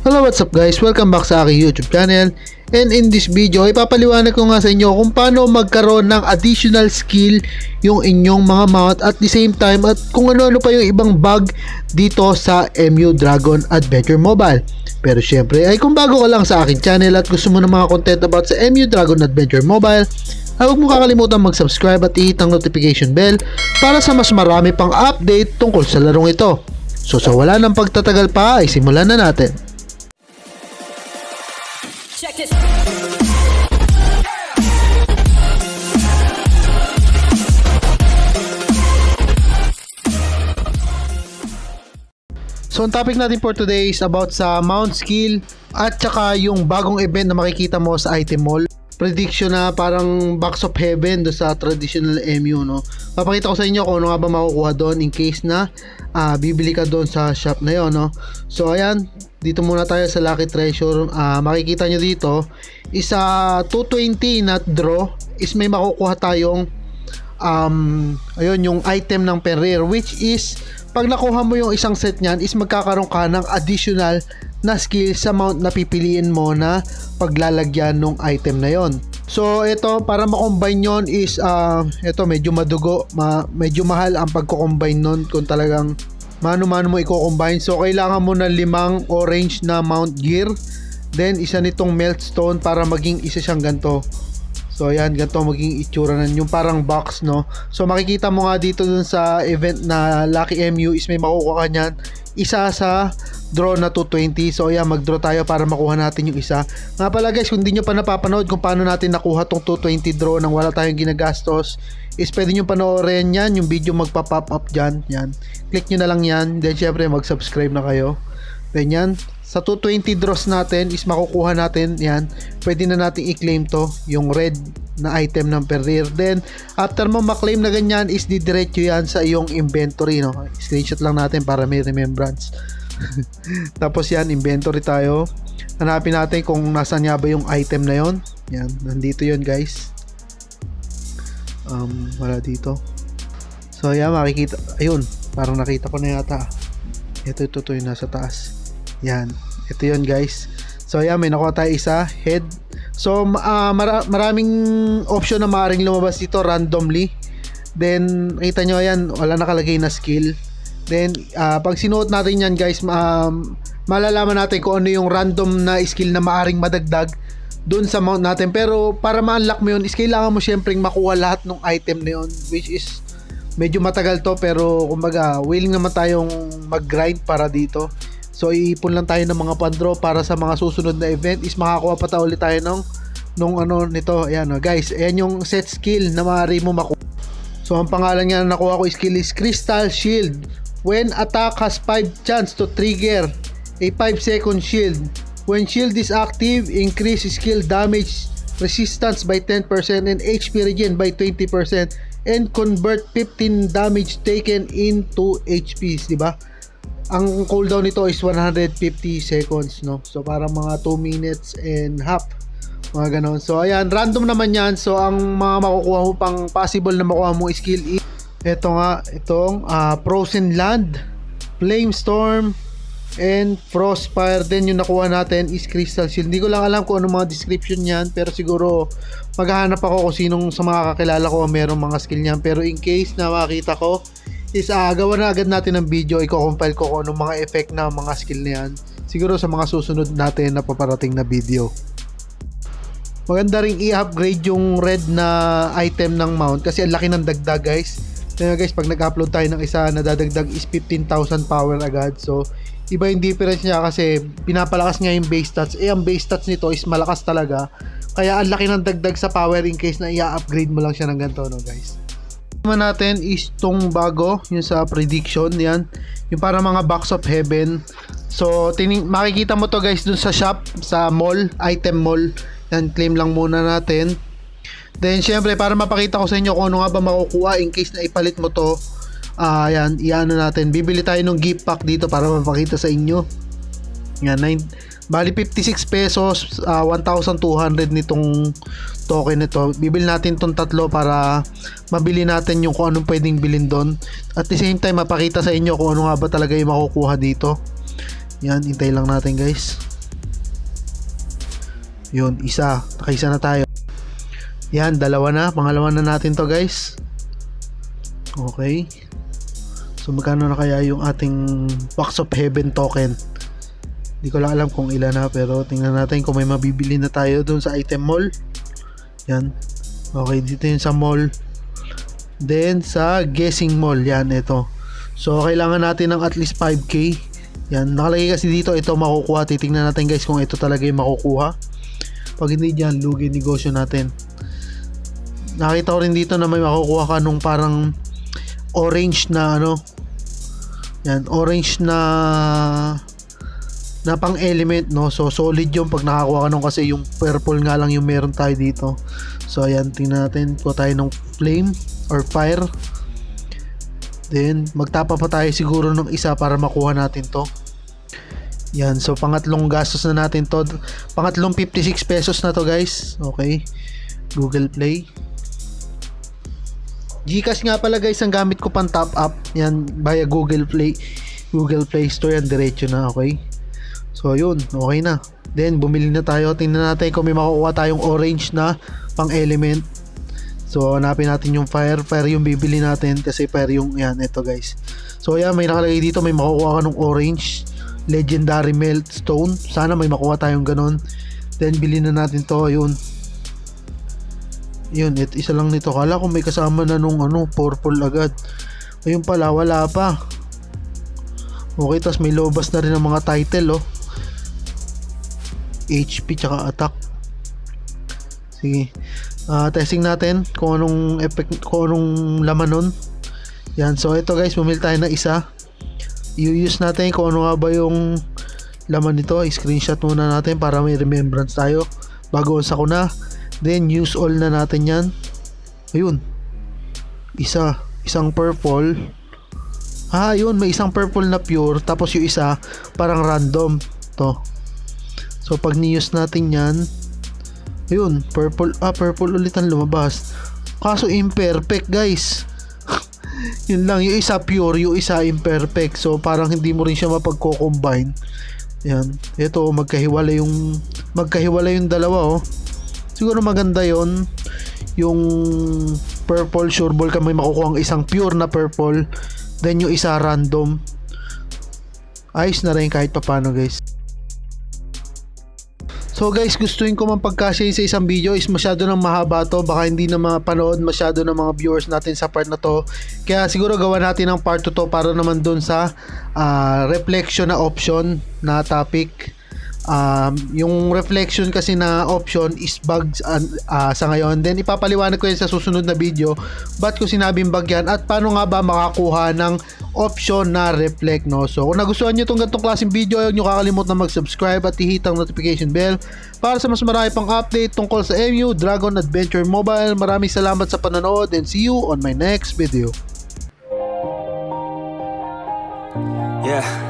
Hello, what's up guys? Welcome back sa aking YouTube channel. And in this video, ipapaliwanag ko nga sa inyo kung paano magkaroon ng additional skill yung inyong mga mount at the same time at kung ano-ano pa yung ibang bug dito sa MU Dragon Adventure Mobile. Pero syempre, ay kung bago ka lang sa aking channel at gusto mo ng mga content about sa MU Dragon Adventure Mobile, ay huwag mo kakalimutan mag-subscribe at i-hit ang notification bell para sa mas marami pang update tungkol sa larong ito. So sa wala ng pagtatagal pa ay simulan na natin. Check this. So ang topic natin for today is about sa mount skill at saka yung bagong event na makikita mo sa item mall. Prediction na parang box of heaven do sa traditional MU no. Papakita ko sa inyo kung ano nga ba makukuha doon in case na ah, bibili ka doon sa shop na yon no. So ayan, dito muna tayo sa Lucky Treasure. Ah, makikita nyo dito isa 220 na draw is may makukuha tayong um, ayun, yung item ng Perrier which is pag nakuha mo yung isang set niyan is magkakaroon ka ng additional na skill sa mount na pipiliin mo na paglalagyan ng item na yon. So ito para ma-combine yon is uh, ito medyo madugo, ma- medyo mahal ang pagko-combine nun kung talagang mano-mano mo i-combine. So kailangan mo ng limang orange na mount gear, then isa nitong melt stone para maging isa siyang ganto. So ayan, ganito maging itsura nun. Yung parang box, no? So makikita mo nga dito dun sa event na Lucky MU is may makukuha ka niyan. Isa sa draw na 220. So ayan, mag-draw tayo para makuha natin yung isa. Nga pala guys, kung hindi nyo pa napapanood kung paano natin nakuha tong 220 draw nang wala tayong ginagastos, is pwede nyo panoorin yan. Yung video magpa-pop up dyan. Yan. Click nyo na lang yan. Then syempre mag-subscribe na kayo. Then yan, sa 220 draws natin is makukuha natin yan. Pwede na natin i-claim to, yung red na item ng Perrier. Then, after mo maklaim na ganyan is didiretso yan sa iyong inventory. No? Screenshot lang natin para may remembrance. Tapos yan, inventory tayo. Hanapin natin kung nasan nga ba yung item na yon. Yan, nandito yon guys. Um, wala dito. So, yan, makikita. Ayun, parang nakita ko na yata. Ito, ito, ito yung nasa taas. Yan. Ito yun guys. So yan, may nakuha tayo isa. Head. So uh, mara- maraming option na maaaring lumabas dito randomly. Then, kita nyo yan, wala nakalagay na skill. Then, uh, pag sinuot natin yan guys, um, malalaman natin kung ano yung random na skill na maaring madagdag dun sa mount natin. Pero, para ma-unlock mo yun, is kailangan mo syempre makuha lahat ng item na yun, which is medyo matagal to, pero kumbaga, willing naman tayong mag-grind para dito. So iipon lang tayo ng mga pandro para sa mga susunod na event is makakuha pa tayo ulit tayo ng nung ano nito. Ayan oh, guys, ayan yung set skill na maaari mo makuha. So ang pangalan niya na nakuha ko skill is Crystal Shield. When attack has 5 chance to trigger a 5 second shield. When shield is active, increase skill damage resistance by 10% and HP regen by 20% and convert 15 damage taken into HPs, di ba? ang cooldown nito is 150 seconds no so parang mga 2 minutes and half mga ganon so ayan random naman yan so ang mga makukuha mo pang possible na makuha mo skill is ito nga itong uh, frozen land flame storm and frostfire then yung nakuha natin is crystal shield hindi ko lang alam kung ano mga description yan pero siguro maghahanap ako kung sinong sa mga kakilala ko merong mga skill niyan pero in case na makita ko is uh, gawa na agad natin ng video, i-compile ko kung anong mga effect na mga skill na yan. Siguro sa mga susunod natin na paparating na video. Maganda ring i-upgrade yung red na item ng mount kasi ang laki ng dagdag guys. Kaya guys, pag nag-upload tayo ng isa, nadadagdag is 15,000 power agad. So, iba yung difference niya kasi pinapalakas niya yung base stats. Eh, ang base stats nito is malakas talaga. Kaya ang laki ng dagdag sa power in case na i-upgrade mo lang siya ng ganito, no guys? Naman natin is tong bago yung sa prediction yan. Yung para mga box of heaven. So tining makikita mo to guys dun sa shop sa mall item mall. Yan claim lang muna natin. Then syempre para mapakita ko sa inyo kung ano nga ba makukuha in case na ipalit mo to uh, yan iano natin bibili tayo ng gift pack dito para mapakita sa inyo yan 9 Bali 56 pesos, uh, 1,200 nitong token nito. Bibili natin tong tatlo para mabili natin yung kung anong pwedeng bilhin doon. At the same time, mapakita sa inyo kung ano nga ba talaga yung makukuha dito. Yan, hintay lang natin guys. Yun, isa. Nakaisa na tayo. Yan, dalawa na. Pangalawa na natin to guys. Okay. So magkano na kaya yung ating Box of Heaven token? Hindi ko lang alam kung ilan na pero tingnan natin kung may mabibili na tayo dun sa item mall. Yan. Okay, dito yun sa mall. Then sa guessing mall, yan ito. So kailangan natin ng at least 5k. Yan, nakalagay kasi dito ito makukuha. Titingnan natin guys kung ito talaga yung makukuha. Pag hindi dyan, lugi negosyo natin. Nakita ko rin dito na may makukuha ka nung parang orange na ano. Yan, orange na na pang element no? So solid yung pag nakakuha ka nung kasi yung purple nga lang yung meron tayo dito. So ayan tingnan natin. Kuha tayo ng flame or fire. Then magtapa pa tayo siguro ng isa para makuha natin to. Yan so pangatlong gastos na natin to. Pangatlong 56 pesos na to guys. Okay. Google Play Gcash nga pala guys ang gamit ko pang top up yan via Google Play Google Play Store yan diretso na okay So yun, okay na. Then bumili na tayo. Tingnan natin kung may makukuha tayong orange na pang element. So hanapin natin yung fire. Fire yung bibili natin kasi fire yung yan ito guys. So yan may nakalagay dito may makukuha ka ng orange legendary melt stone. Sana may makuha tayong ganun. Then bili na natin to yun. Yun, it, isa lang nito. Kala ko may kasama na nung ano, purple agad. Ayun pala, wala pa. Okay, tas may lobas na rin ng mga title, oh. HP tsaka attack. Sige. Uh, testing natin kung anong effect, kung anong laman nun. Yan, so ito guys, bumili tayo ng isa. I-use natin kung ano nga ba yung laman nito. I-screenshot muna natin para may remembrance tayo. Bago sa ko na. Then, use all na natin yan. Ayun. Isa. Isang purple. Ah, yun. May isang purple na pure. Tapos yung isa, parang random. To. So, pag ni-use natin yan, ayun. Purple. Ah, purple ulit ang lumabas. Kaso imperfect, guys. yun lang. Yung isa pure, yung isa imperfect. So, parang hindi mo rin siya mapagko-combine. Yan. Ito, magkahiwala yung magkahiwala yung dalawa, oh siguro maganda yon yung purple sure ball ka may makukuha ang isang pure na purple then yung isa random ayos na rin kahit papano guys So guys, gustuin ko man pagkasya sa isang video is masyado nang mahaba to. Baka hindi na mapanood masyado ng mga viewers natin sa part na to. Kaya siguro gawa natin ng part 2 to para naman dun sa uh, reflection na option na topic um, yung reflection kasi na option is bugs uh, uh, sa ngayon. Then ipapaliwanag ko yan sa susunod na video. Ba't ko sinabing bug yan? At paano nga ba makakuha ng option na reflect no? So kung nagustuhan nyo itong ganitong klaseng video huwag nyo kakalimut na mag subscribe at ihit ang notification bell para sa mas marami pang update tungkol sa MU Dragon Adventure Mobile. Maraming salamat sa panonood and see you on my next video. Yeah